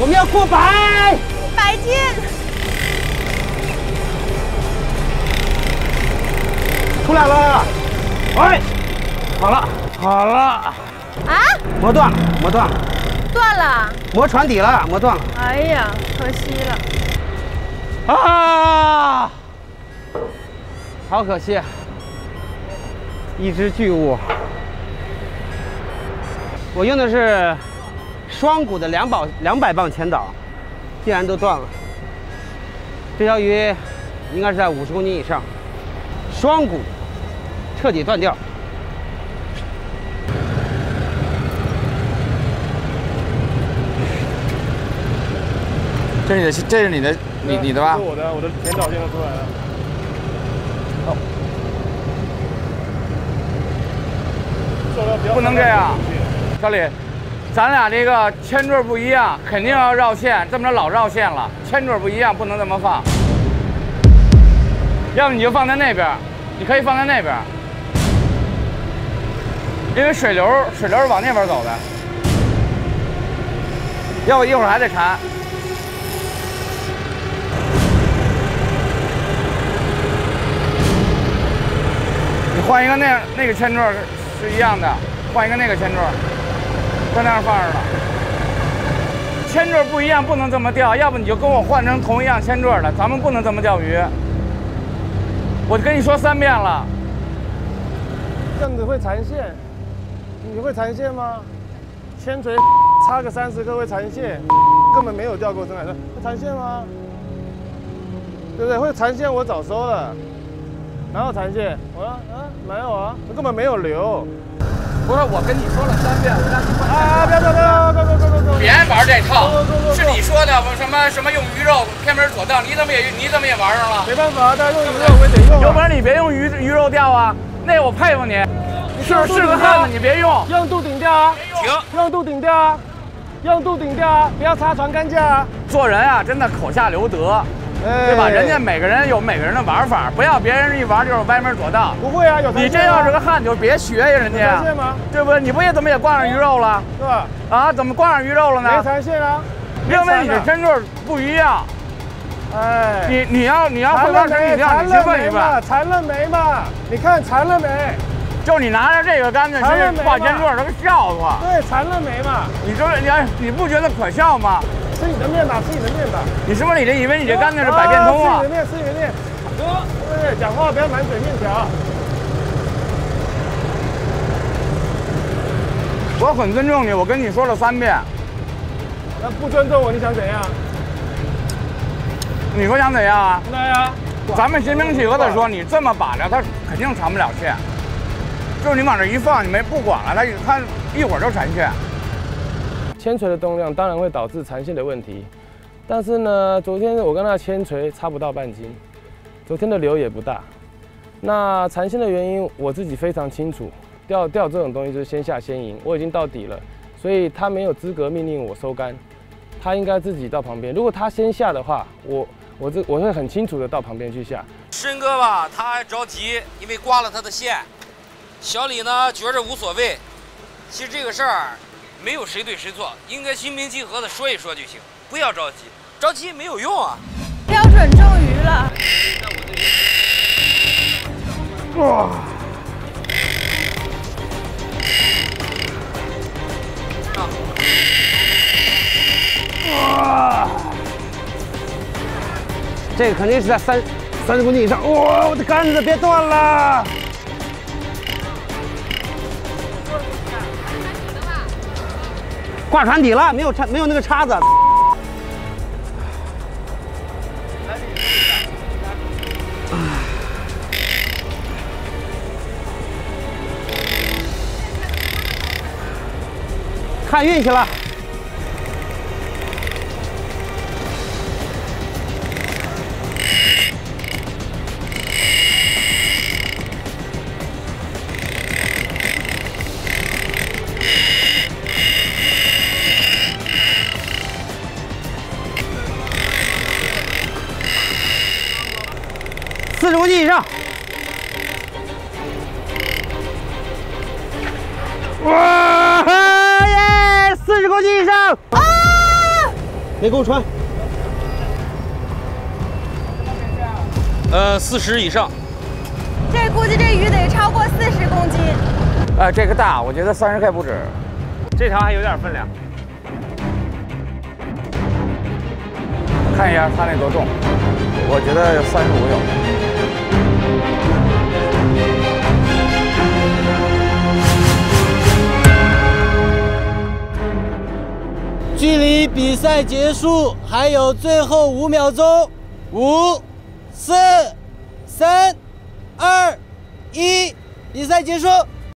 我们要过百，百斤。出来了，哎，好了，好了，啊？磨断了，磨断了，断了。磨船底了，磨断了。哎呀，可惜了。啊，好可惜，一只巨物。我用的是双股的两百两百磅前导，竟然都断了。这条鱼应该是在五十公斤以上，双股彻底断掉。这是你的，这是你的，你你的吧？是我的，我的前导线都出来了。不能这样，小李，咱俩这个铅坠不一样，肯定要绕线，这么着老绕线了。铅坠不一样，不能这么放。要不你就放在那边，你可以放在那边，因为水流水流是往那边走的。要不一会儿还得缠。你换一个那那个铅坠是一样的，换一个那个铅坠，在那儿放着呢。铅坠不一样，不能这么钓，要不你就跟我换成同一样铅坠的，咱们不能这么钓鱼。我跟你说三遍了。这样子会缠线，你会缠线吗？铅锤插个三十个会缠线，根本没有钓过深海的，会缠线吗？对不对？会缠线我早收了，哪有缠线？我说啊没有啊，根本没有流。不是我跟你说了三遍，我让你换啊！不要不要不要！快快快快快！别玩这套，是你说的什么什么用鱼肉偏门左钓，你怎么也你怎么也玩上了？没办法，但是用鱼肉我也得用。有本事你别用鱼鱼肉钓啊，那我佩服你。是是个汉子，你别用。用肚顶钓啊！停！用肚顶钓啊！用肚顶钓啊！不要擦船杆架啊！做人啊，真的口下留德。对吧？人家每个人有每个人的玩法，不要别人一玩就是歪门左道。不会啊，有你真要是个汉，就别学呀，人家。吗？对不对？你不也怎么也挂上鱼肉了？对？啊，怎么挂上鱼肉了呢？没缠线啊，因为你的针坠不一样。哎，你你要你要会玩水底钓，你去问一问。缠了没嘛？你看缠了没？就你拿着这个杆子去挂针坠，这个笑话。对，缠了没嘛？你说你你不觉得可笑吗？吃你的面吧，吃你的面吧。你是不是你这以为你这杆子是百变通啊？吃你的面，吃你的面。哥，对，讲话不要满嘴面条。我很尊重你，我跟你说了三遍。那不尊重我，你想怎样？你说想怎样啊？那呀，咱们心平气和的说，你这么把着，他肯定缠不了线。就是你往这一放，你没不管了，他他一会儿就缠线。铅锤的动量当然会导致缠线的问题，但是呢，昨天我跟那铅锤差不到半斤，昨天的流也不大。那缠线的原因我自己非常清楚，钓钓这种东西就是先下先赢，我已经到底了，所以他没有资格命令我收竿，他应该自己到旁边。如果他先下的话，我我这我会很清楚的到旁边去下。申哥吧，他还着急，因为刮了他的线。小李呢，觉着无所谓。其实这个事儿。没有谁对谁错，应该心平气和的说一说就行，不要着急，着急没有用啊。标准中鱼了。哇！哇！这个肯定是在三三十公斤以上。哇！我的杆子别断了。挂船底了，没有叉，没有那个叉子。看运气了。四十公斤以上，哇耶！四十公斤以上，啊！没给我穿。呃，四十以上。这估计这鱼得超过四十公斤。呃，这个大，我觉得三十 K 不止。这条还有点分量。看一下它那多重，我觉得三十五有。距离比赛结束还有最后五秒钟，五、四、三、二、一，比赛结束。